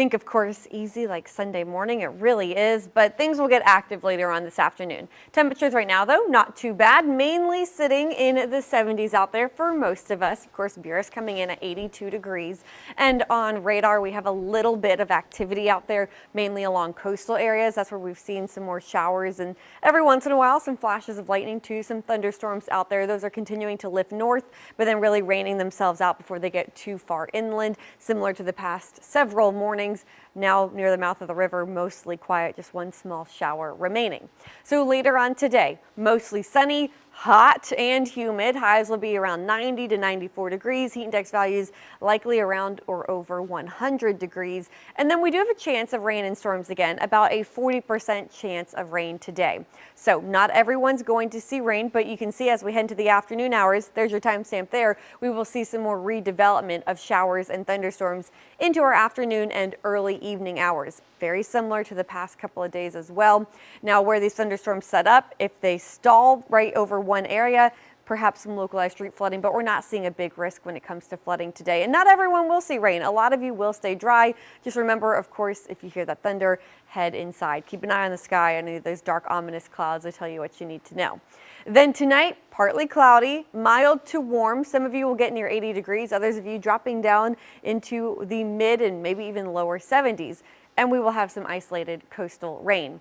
think, of course, easy like Sunday morning. It really is, but things will get active later on this afternoon. Temperatures right now, though, not too bad, mainly sitting in the 70s out there for most of us. Of course, Buras coming in at 82 degrees. And on radar, we have a little bit of activity out there, mainly along coastal areas. That's where we've seen some more showers and every once in a while, some flashes of lightning too, some thunderstorms out there. Those are continuing to lift north, but then really raining themselves out before they get too far inland, similar to the past several mornings. Now near the mouth of the river, mostly quiet, just one small shower remaining. So later on today, mostly sunny, hot and humid. Highs will be around 90 to 94 degrees. Heat index values likely around or over 100 degrees. And then we do have a chance of rain and storms again, about a 40% chance of rain today. So not everyone's going to see rain, but you can see as we head into the afternoon hours, there's your timestamp there, we will see some more redevelopment of showers and thunderstorms into our afternoon and early evening hours. Very similar to the past couple of days as well. Now where these thunderstorms set up, if they stall right over one area, perhaps some localized street flooding, but we're not seeing a big risk when it comes to flooding today. And not everyone will see rain. A lot of you will stay dry. Just remember, of course, if you hear that thunder, head inside. Keep an eye on the sky. Any of those dark, ominous clouds will tell you what you need to know. Then tonight, partly cloudy, mild to warm. Some of you will get near 80 degrees. Others of you dropping down into the mid and maybe even lower 70s. And we will have some isolated coastal rain.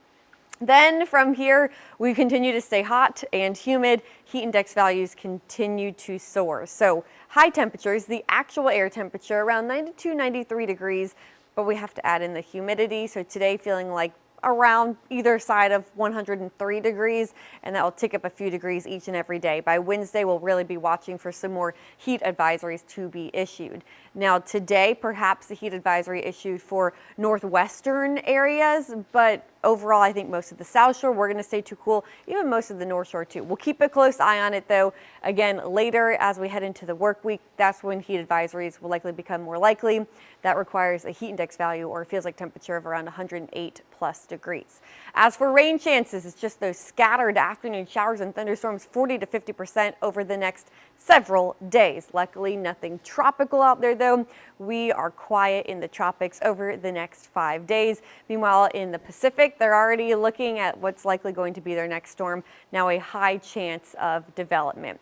Then from here, we continue to stay hot and humid. Heat index values continue to soar. So high temperatures, the actual air temperature around 92, 93 degrees, but we have to add in the humidity. So today feeling like around either side of 103 degrees and that will tick up a few degrees each and every day. By Wednesday, we'll really be watching for some more heat advisories to be issued. Now today, perhaps the heat advisory issued for northwestern areas, but overall, I think most of the South Shore, we're going to stay too cool, even most of the North Shore too. We'll keep a close eye on it though. Again, later as we head into the work week, that's when heat advisories will likely become more likely. That requires a heat index value or feels like temperature of around 108 plus degrees. As for rain chances, it's just those scattered afternoon showers and thunderstorms, 40 to 50% over the next several days. Luckily, nothing tropical out there though. We are quiet in the tropics over the next five days. Meanwhile, in the Pacific, they're already looking at what's likely going to be their next storm. Now a high chance of development.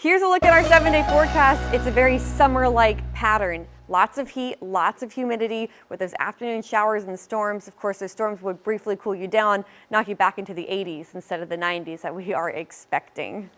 Here's a look at our seven day forecast. It's a very summer like pattern. Lots of heat, lots of humidity with those afternoon showers and storms. Of course, those storms would briefly cool you down, knock you back into the 80s instead of the 90s that we are expecting.